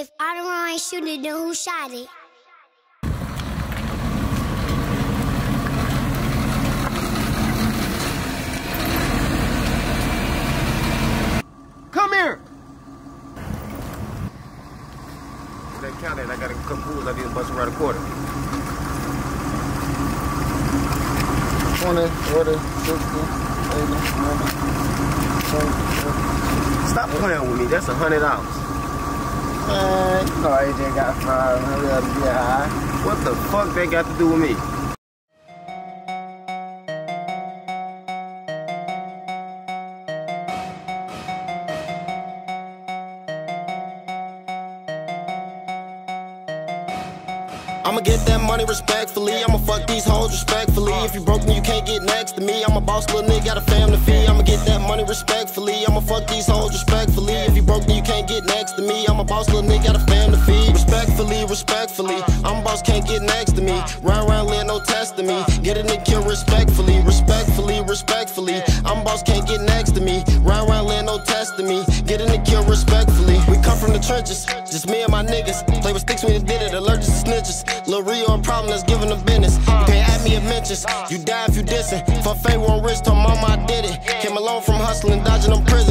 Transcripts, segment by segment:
If Otteron ain't shooting it, then who shot it? Come here! That county, I gotta come fools. I didn't bust around a quarter. 20, 40, 60, 80, Stop playing with me. That's a hundred dollars. Got. What the fuck they got to do with me? I'ma get that money respectfully. I'ma fuck these hoes respectfully. If you broke, then you can't get next to me. I'm a boss, little nigga, got a family fee. I'ma get that money respectfully. I'ma fuck these hoes respectfully. If you broke, then you can't get next to me. I'm a boss, little nigga, got a family fee. Respectfully, respectfully. I'm a boss, can't get next to me. Round round, let no test to me. Get a nigga kill respectfully, respectfully, respectfully. I'm a boss, can't get next to me. Round round, let no test to me. Get a nigga kill respectfully. Trenches, just me and my niggas. Play with sticks when you did it, allergic to snitches. Lil Rio a problem giving them business. You can't add me a mentions. You die if you dissing. For fame, one wrist, told mama I did it. Came alone from hustling, dodging them prisons.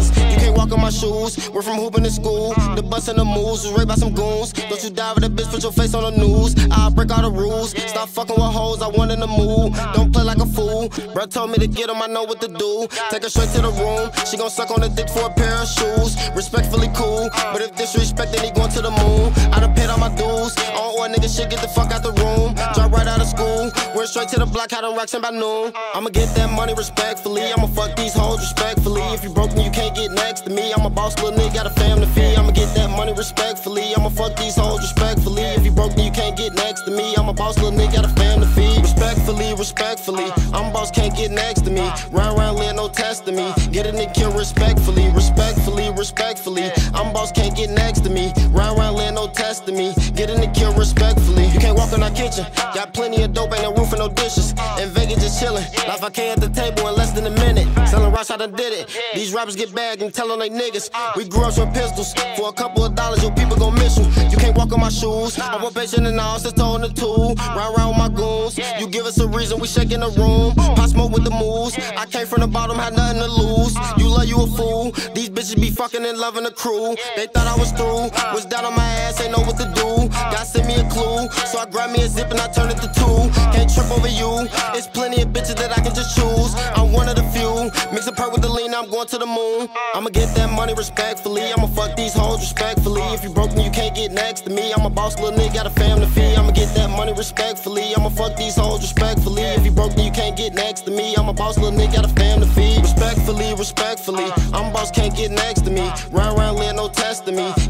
My shoes. We're from hooping in school. The bus and the moves was raped by some goons. Don't you die with a bitch, put your face on the news. I'll break all the rules. Stop fucking with hoes, I want in the mood. Don't play like a fool. Bruh told me to get him, I know what to do. Take her straight to the room. She gon' suck on the dick for a pair of shoes. Respectfully cool. But if disrespect, then he going to the moon. I done paid all my dues. On or nigga shit, get the fuck out the room. Drop right out of school. Went straight to the block, had them rocks by noon. I'ma get that money respectfully. I'ma fuck these hoes respectfully. If you broke, then you can't get next to me. I'm a boss, little nigga, got a family fee. I'ma get that money respectfully. I'ma fuck these hoes respectfully. If you broke, then you can't get next to me. I'm a boss, little nigga, got a family fee. Respectfully, respectfully. I'm a boss, can't get next to me. Round round, let no test to me. Get a nigga kill respectfully, respectfully, respectfully. I'm a boss, can't get next to me. Round round, let no test to me. Get a nigga kill respectfully. You can't walk in our kitchen. Got plenty of dope, ain't no room for no dishes. In Vegas, just chillin'. Life I can at the table in less than a minute. Selling rocks, I done did it. These rappers get bagged and tell on they niggas. We grew up with pistols. For a couple of dollars, your people gon' miss you. You can't walk in my shoes. I'm a patient and all, just on the tool. Round round with my goons. You give us a reason, we shaking the room. Pop smoke with the moves. I came from the bottom, had nothing to lose. You love you a fool. These bitches be fucking and loving the crew. They thought I was through. Was down on my ass, ain't know what to do. God sent me a clue. So I grab me a zip and I turn it to two. Can't trip over you. It's plenty of bitches that I can just choose. I'm one of the few. Mix a perk with the lean, I'm going to the moon. I'ma get that money respectfully. I'ma fuck these hoes respectfully. If you broke, then you can't get next to me. I'm a boss, little nigga, got a family fee. I'ma get that money respectfully. I'ma fuck these hoes respectfully. If you broke, then you can't get next to me. I'm a boss, little nigga, got a family fee. Respectfully, respectfully. I'm a boss, can't get next to me. Round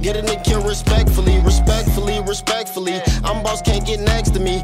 to me. Get a nigga kill respectfully, respectfully, respectfully. I'm boss, can't get next to me.